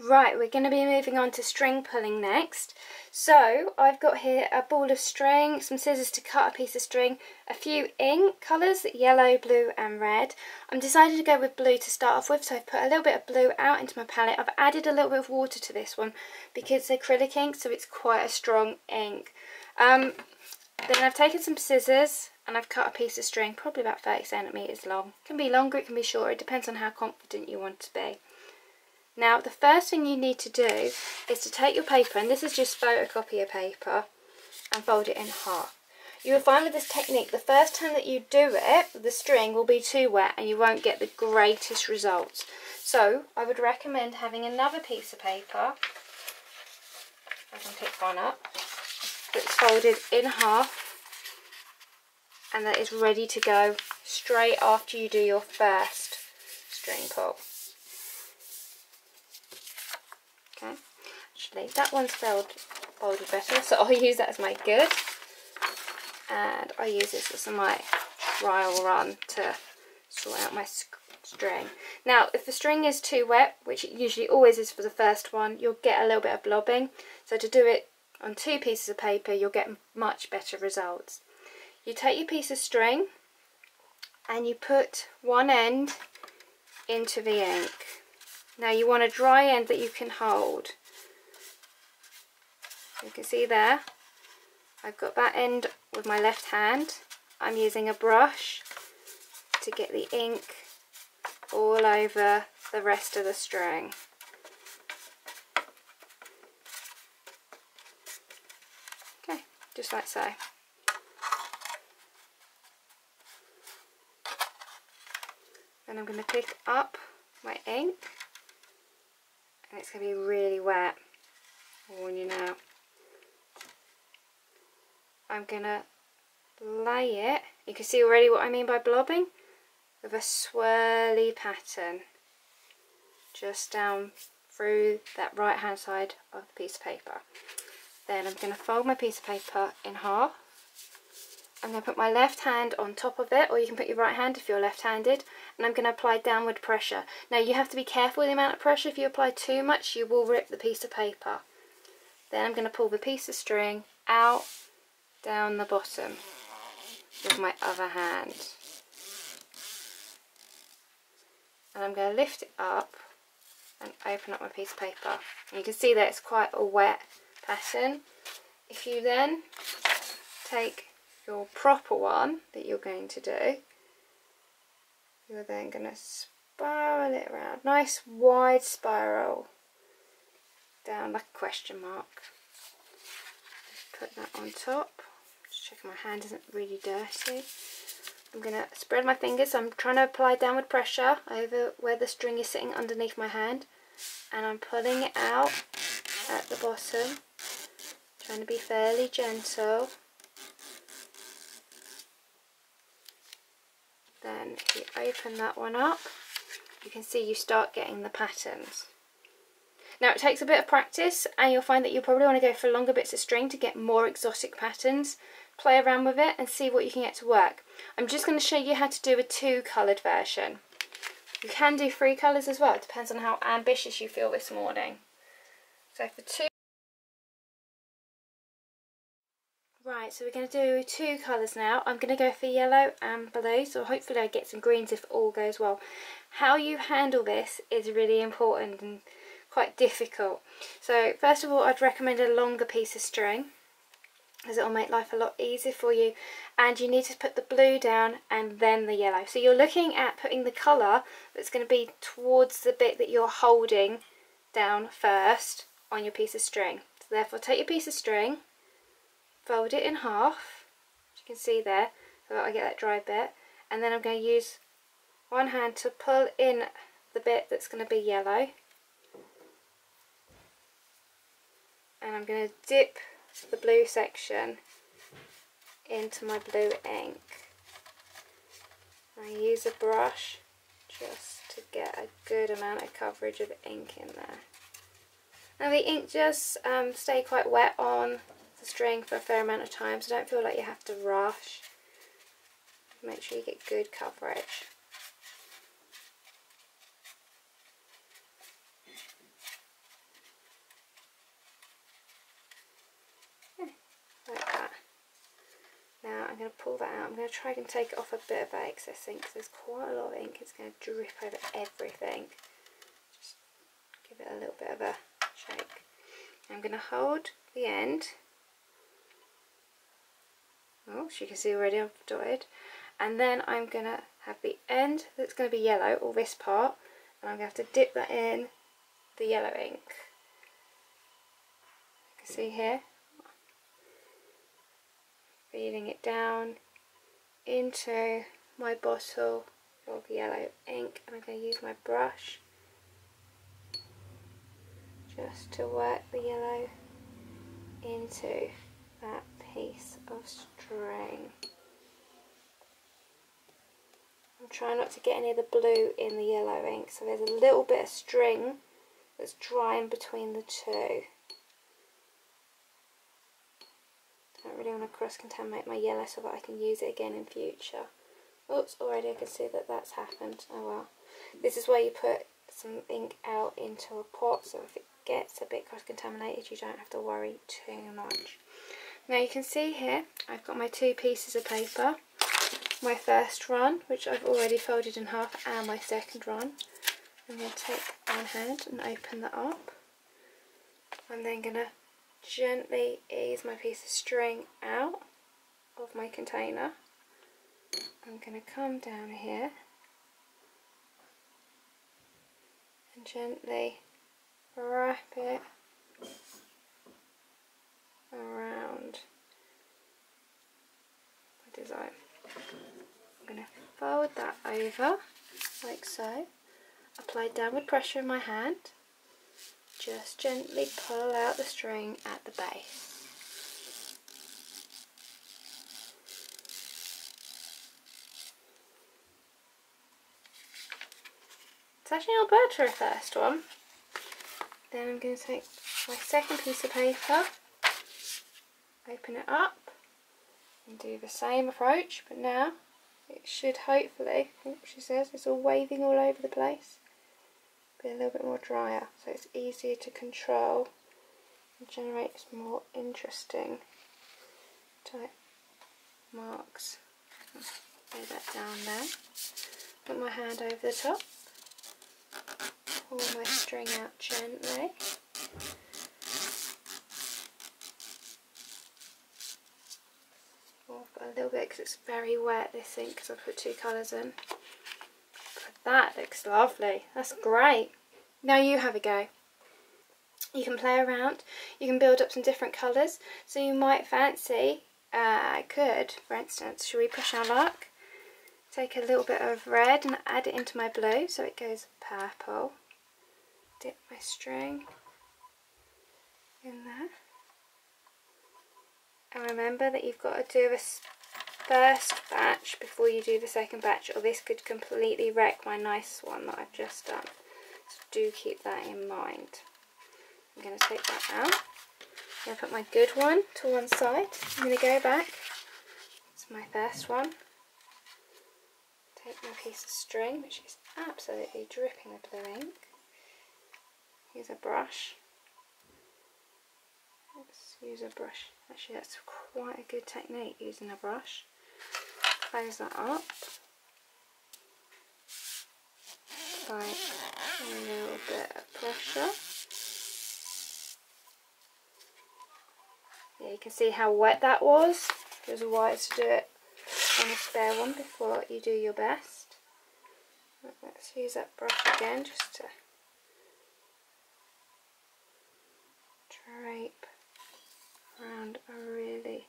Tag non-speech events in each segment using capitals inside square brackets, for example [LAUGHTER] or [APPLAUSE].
Right, we're going to be moving on to string pulling next. So, I've got here a ball of string, some scissors to cut a piece of string, a few ink colours, yellow, blue and red. I'm decided to go with blue to start off with, so I've put a little bit of blue out into my palette. I've added a little bit of water to this one because it's acrylic ink, so it's quite a strong ink. Um, then I've taken some scissors and I've cut a piece of string, probably about 30 centimetres long. It can be longer, it can be shorter, it depends on how confident you want to be. Now the first thing you need to do is to take your paper, and this is just photocopier paper, and fold it in half. You will find with this technique, the first time that you do it, the string will be too wet and you won't get the greatest results. So I would recommend having another piece of paper, I can pick one up, that's folded in half and that is ready to go straight after you do your first string pull. Okay, actually that one's folded, folded better, so I'll use that as my good. And I use this as my trial run to sort out my string. Now, if the string is too wet, which it usually always is for the first one, you'll get a little bit of blobbing. So to do it on two pieces of paper, you'll get much better results. You take your piece of string and you put one end into the ink. Now you want a dry end that you can hold. You can see there, I've got that end with my left hand. I'm using a brush to get the ink all over the rest of the string. Okay, just like so. Then I'm going to pick up my ink and it's going to be really wet. I warn you now. I'm going to lay it, you can see already what I mean by blobbing, with a swirly pattern just down through that right hand side of the piece of paper. Then I'm going to fold my piece of paper in half. I'm going to put my left hand on top of it, or you can put your right hand if you're left-handed, and I'm going to apply downward pressure. Now you have to be careful with the amount of pressure. If you apply too much, you will rip the piece of paper. Then I'm going to pull the piece of string out down the bottom with my other hand. And I'm going to lift it up and open up my piece of paper. And you can see that it's quite a wet pattern. If you then take your proper one that you're going to do, you're then going to spiral it around. Nice wide spiral down like a question mark. Put that on top. Checking my hand isn't really dirty. I'm going to spread my fingers. I'm trying to apply downward pressure over where the string is sitting underneath my hand. And I'm pulling it out at the bottom. Trying to be fairly gentle. Then if you open that one up, you can see you start getting the patterns. Now it takes a bit of practice and you'll find that you'll probably want to go for longer bits of string to get more exotic patterns. Play around with it and see what you can get to work. I'm just going to show you how to do a two coloured version. You can do three colours as well, it depends on how ambitious you feel this morning. So for two Right, so we're going to do two colours now. I'm going to go for yellow and blue, so hopefully I get some greens if all goes well. How you handle this is really important and quite difficult. So first of all, I'd recommend a longer piece of string as it'll make life a lot easier for you. And you need to put the blue down and then the yellow. So you're looking at putting the colour that's going to be towards the bit that you're holding down first on your piece of string. So therefore take your piece of string fold it in half as you can see there so that I get that dry bit. And then I'm going to use one hand to pull in the bit that's going to be yellow. And I'm going to dip the blue section into my blue ink. I use a brush just to get a good amount of coverage of ink in there. Now the ink just um, stay quite wet on the string for a fair amount of time so don't feel like you have to rush. Make sure you get good coverage. like that. Now I'm going to pull that out. I'm going to try and take off a bit of that excess ink because there's quite a lot of ink. It's going to drip over everything. Just give it a little bit of a shake. I'm going to hold the end. Oh, as you can see already I've dotted. And then I'm going to have the end that's going to be yellow, or this part, and I'm going to have to dip that in the yellow ink. You can see here, feeding it down into my bottle of yellow ink and I'm going to use my brush just to work the yellow into that piece of string. I'm trying not to get any of the blue in the yellow ink so there's a little bit of string that's drying between the two. Don't really want to cross-contaminate my yellow so that I can use it again in future. Oops, already I can see that that's happened. Oh well. This is where you put some ink out into a pot so if it gets a bit cross-contaminated you don't have to worry too much. Now you can see here I've got my two pieces of paper. My first run, which I've already folded in half, and my second run. I'm going to take one hand and open that up. I'm then going to gently ease my piece of string out of my container. I'm going to come down here and gently wrap it around my design. I'm going to fold that over like so, apply downward pressure in my hand just gently pull out the string at the base. It's actually not bad for a first one. Then I'm going to take my second piece of paper, open it up and do the same approach but now it should hopefully, she says, it's all waving all over the place be a little bit more drier so it's easier to control and generate more interesting type marks. Lay that down there. Put my hand over the top. Pull my string out gently. I've got a little bit because it's very wet this ink because I put two colours in. That looks lovely. That's great. Now you have a go. You can play around. You can build up some different colours. So you might fancy, uh, I could, for instance, should we push our luck? Take a little bit of red and add it into my blue so it goes purple. Dip my string in there. And remember that you've got to do a first batch before you do the second batch or this could completely wreck my nice one that I've just done. So do keep that in mind. I'm going to take that out. I'm going to put my good one to one side. I'm going to go back. It's my first one. Take my piece of string which is absolutely dripping with blue ink. Use a brush. Let's use a brush. Actually that's quite a good technique using a brush close that up by a little bit of pressure. Yeah, you can see how wet that was. It was wise to do it on a spare one before you do your best. Let's use that brush again just to drape around a really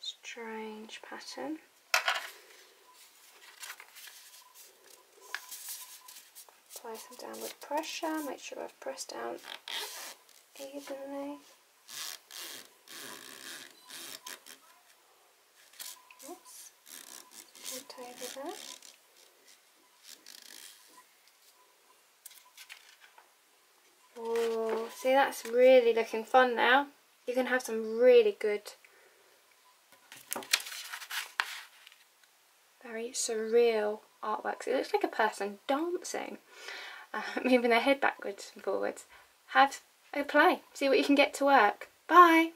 strange pattern. Apply some downward pressure, make sure I've pressed down evenly. Oops, over there. Oh, see that's really looking fun now. You can have some really good, very surreal artworks. It looks like a person dancing, [LAUGHS] uh, moving their head backwards and forwards. Have a play, see what you can get to work. Bye!